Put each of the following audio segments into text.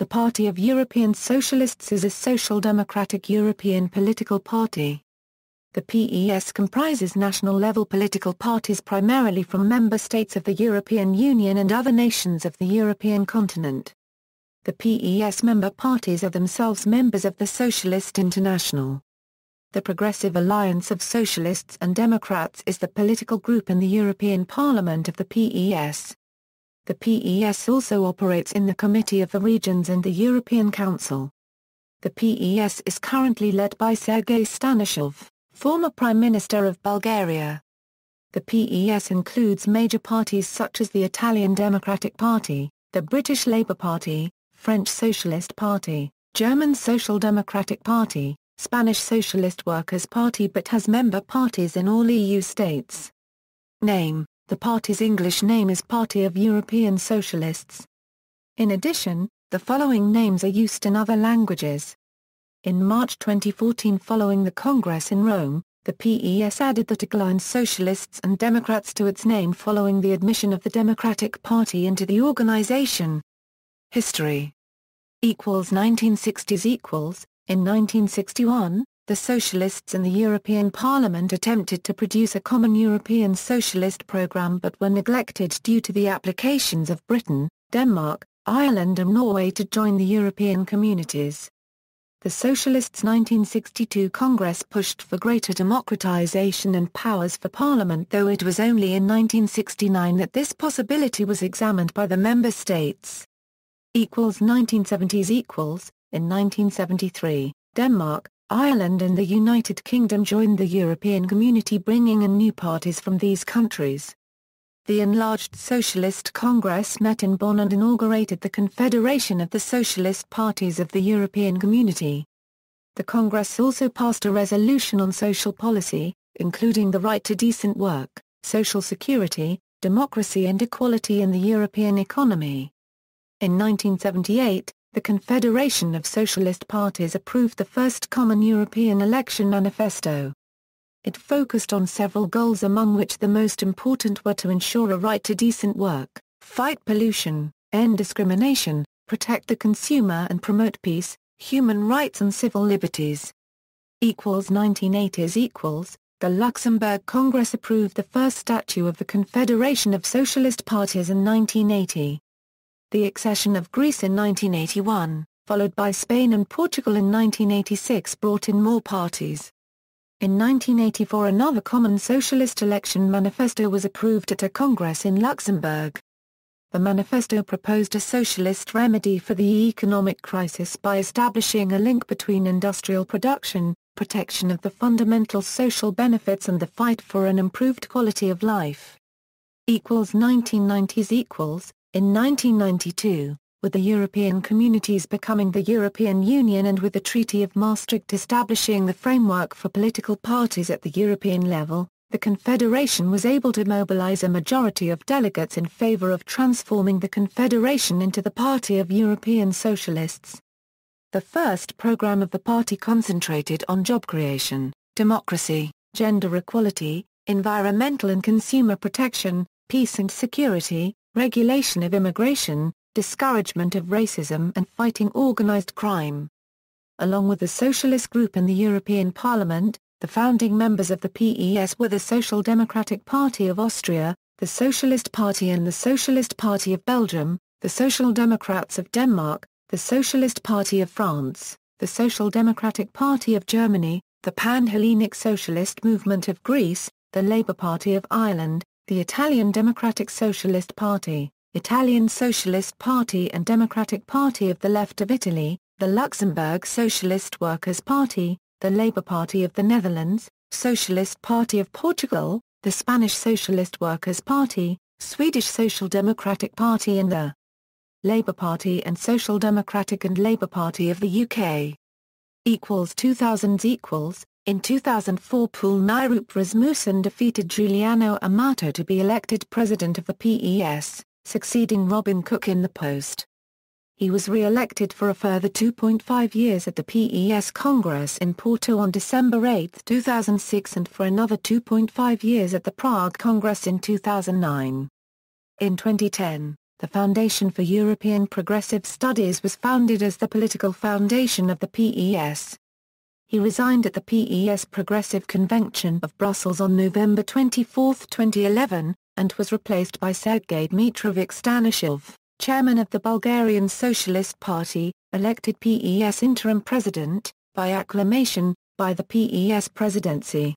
the Party of European Socialists is a social democratic European political party. The PES comprises national-level political parties primarily from member states of the European Union and other nations of the European continent. The PES member parties are themselves members of the Socialist International. The Progressive Alliance of Socialists and Democrats is the political group in the European Parliament of the PES. The PES also operates in the Committee of the Regions and the European Council. The PES is currently led by Sergei Stanishev, former Prime Minister of Bulgaria. The PES includes major parties such as the Italian Democratic Party, the British Labour Party, French Socialist Party, German Social Democratic Party, Spanish Socialist Workers' Party but has member parties in all EU states. Name The party's English name is Party of European Socialists. In addition, the following names are used in other languages. In March 2014 following the Congress in Rome, the PES added the tagline Socialists and Democrats to its name following the admission of the Democratic Party into the organization. History equals 1960s equals in 1961, the Socialists in the European Parliament attempted to produce a common European socialist program but were neglected due to the applications of Britain, Denmark, Ireland and Norway to join the European communities. The Socialists' 1962 Congress pushed for greater democratization and powers for Parliament though it was only in 1969 that this possibility was examined by the member states. Equals 1970s equals, in 1973, Denmark, Ireland and the United Kingdom joined the European Community bringing in new parties from these countries. The enlarged Socialist Congress met in Bonn and inaugurated the Confederation of the Socialist Parties of the European Community. The Congress also passed a resolution on social policy, including the right to decent work, social security, democracy and equality in the European economy. In 1978, the Confederation of Socialist Parties approved the first Common European Election Manifesto. It focused on several goals among which the most important were to ensure a right to decent work, fight pollution, end discrimination, protect the consumer and promote peace, human rights and civil liberties. Equals 1980s equals, the Luxembourg Congress approved the first statute of the Confederation of Socialist Parties in 1980 the accession of Greece in 1981, followed by Spain and Portugal in 1986 brought in more parties. In 1984 another common socialist election manifesto was approved at a congress in Luxembourg. The manifesto proposed a socialist remedy for the economic crisis by establishing a link between industrial production, protection of the fundamental social benefits and the fight for an improved quality of life. Equals 1990s equals, in 1992, with the European communities becoming the European Union and with the Treaty of Maastricht establishing the framework for political parties at the European level, the Confederation was able to mobilize a majority of delegates in favor of transforming the Confederation into the Party of European Socialists. The first program of the party concentrated on job creation, democracy, gender equality, environmental and consumer protection, peace and security, regulation of immigration, discouragement of racism and fighting organized crime. Along with the Socialist Group in the European Parliament, the founding members of the PES were the Social Democratic Party of Austria, the Socialist Party and the Socialist Party of Belgium, the Social Democrats of Denmark, the Socialist Party of France, the Social Democratic Party of Germany, the Pan-Hellenic Socialist Movement of Greece, the Labour Party of Ireland, the Italian Democratic Socialist Party, Italian Socialist Party and Democratic Party of the Left of Italy, the Luxembourg Socialist Workers' Party, the Labour Party of the Netherlands, Socialist Party of Portugal, the Spanish Socialist Workers' Party, Swedish Social Democratic Party and the Labour Party and Social Democratic and Labour Party of the UK. Equals 2000s equals, in 2004 Poul Nyrup Rasmussen defeated Giuliano Amato to be elected president of the PES, succeeding Robin Cook in the post. He was re-elected for a further 2.5 years at the PES Congress in Porto on December 8, 2006 and for another 2.5 years at the Prague Congress in 2009. In 2010, the Foundation for European Progressive Studies was founded as the political foundation of the PES. He resigned at the PES Progressive Convention of Brussels on November 24, 2011, and was replaced by Sergei Dmitrievich Stanishev, chairman of the Bulgarian Socialist Party, elected PES interim president, by acclamation, by the PES presidency.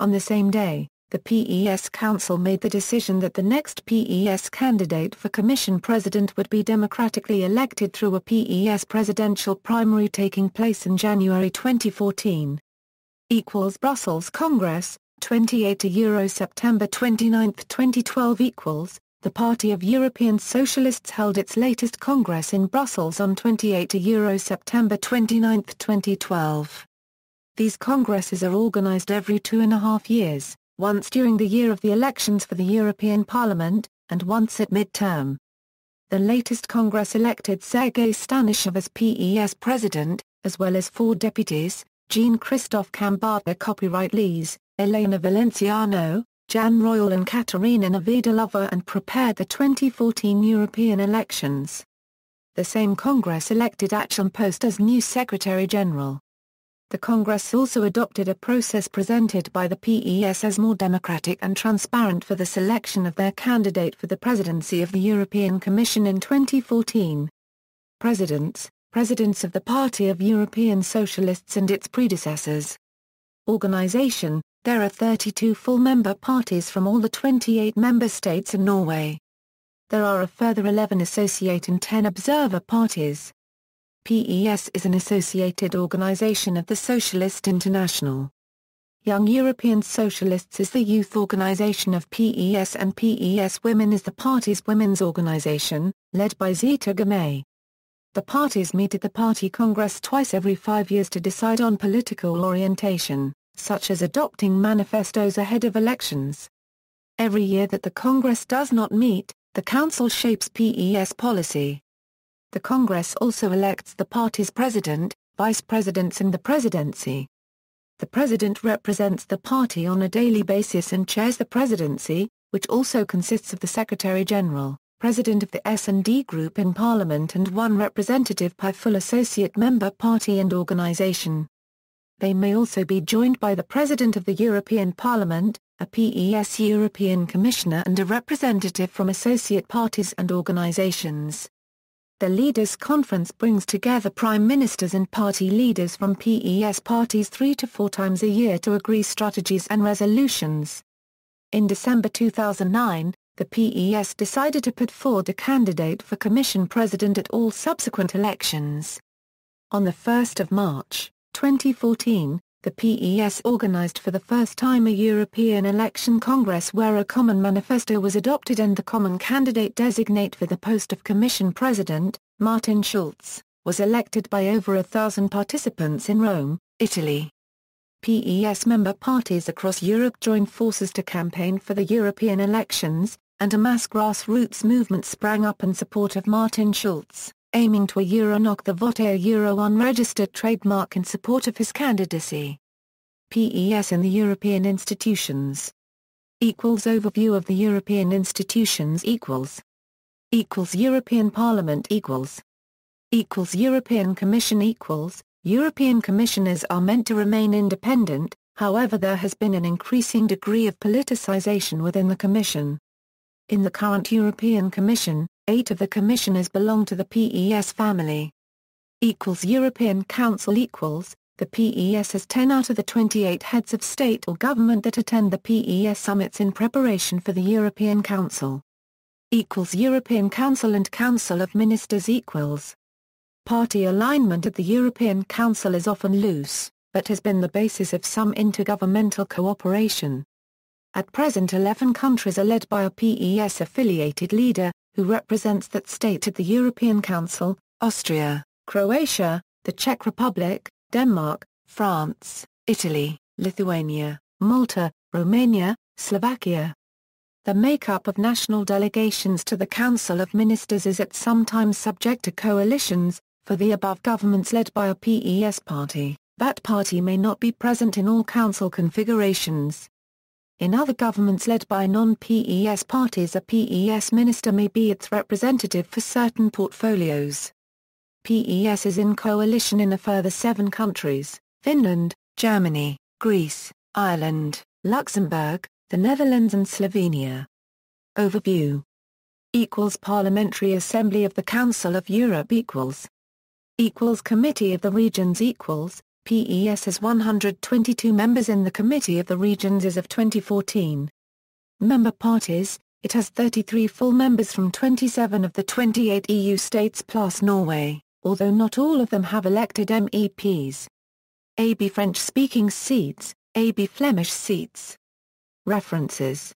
On the same day, the PES Council made the decision that the next PES candidate for Commission President would be democratically elected through a PES presidential primary taking place in January 2014. Equals Brussels Congress, 28 Euro September 29, 2012 equals, the Party of European Socialists held its latest Congress in Brussels on 28 Euro September 29, 2012. These congresses are organized every two and a half years once during the year of the elections for the European Parliament, and once at mid-term. The latest Congress elected Sergei Stanishev as PES president, as well as four deputies, Jean-Christophe Kambata copyright Lees, Elena Valenciano, Jan Royall and Katerina Nevedalova and prepared the 2014 European elections. The same Congress elected Achim Post as new Secretary-General. The Congress also adopted a process presented by the PES as more democratic and transparent for the selection of their candidate for the presidency of the European Commission in 2014. Presidents, Presidents of the Party of European Socialists and its predecessors. Organization, there are 32 full member parties from all the 28 member states and Norway. There are a further 11 associate and 10 observer parties. PES is an associated organization of the Socialist International. Young European Socialists is the youth organization of PES and PES Women is the party's women's organization, led by Zita Gurmai. The parties meet at the party congress twice every five years to decide on political orientation, such as adopting manifestos ahead of elections. Every year that the congress does not meet, the council shapes PES policy. The Congress also elects the party's president, vice presidents and the presidency. The president represents the party on a daily basis and chairs the presidency, which also consists of the secretary-general, president of the S&D group in parliament and one representative per full associate member party and organization. They may also be joined by the president of the European Parliament, a PES European Commissioner and a representative from associate parties and organizations. The Leaders' Conference brings together prime ministers and party leaders from PES parties three to four times a year to agree strategies and resolutions. In December 2009, the PES decided to put forward a candidate for Commission President at all subsequent elections. On 1 March, 2014, the PES organized for the first time a European election congress where a common manifesto was adopted and the common candidate designate for the post of Commission President, Martin Schulz, was elected by over a thousand participants in Rome, Italy. PES member parties across Europe joined forces to campaign for the European elections, and a mass grassroots movement sprang up in support of Martin Schulz aiming to a Euro knock the vote a Euro unregistered trademark in support of his candidacy. PES in the European institutions. Equals overview of the European institutions equals. Equals European Parliament equals. Equals European Commission equals. European commissioners are meant to remain independent, however there has been an increasing degree of politicization within the Commission. In the current European Commission, Eight of the commissioners belong to the PES family. Equals European Council equals, the PES has 10 out of the 28 heads of state or government that attend the PES summits in preparation for the European Council. Equals European Council and Council of Ministers equals. Party alignment at the European Council is often loose, but has been the basis of some intergovernmental cooperation. At present 11 countries are led by a PES-affiliated leader, who represents that state at the European Council, Austria, Croatia, the Czech Republic, Denmark, France, Italy, Lithuania, Malta, Romania, Slovakia. The makeup of national delegations to the Council of Ministers is at some times subject to coalitions, for the above governments led by a PES party, that party may not be present in all council configurations. In other governments led by non-PES parties a PES minister may be its representative for certain portfolios. PES is in coalition in a further seven countries, Finland, Germany, Greece, Ireland, Luxembourg, the Netherlands and Slovenia. Overview Equals Parliamentary Assembly of the Council of Europe equals Equals Committee of the Regions equals PES has 122 members in the Committee of the Regions as of 2014. Member parties, it has 33 full members from 27 of the 28 EU states plus Norway, although not all of them have elected MEPs. AB French-speaking seats, AB Flemish seats. References.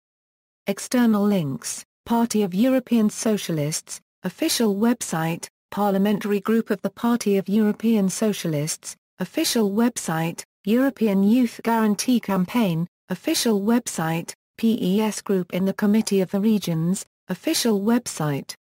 External links, Party of European Socialists, official website, Parliamentary Group of the Party of European Socialists, Official website, European Youth Guarantee Campaign, Official website, PES Group in the Committee of the Regions, Official website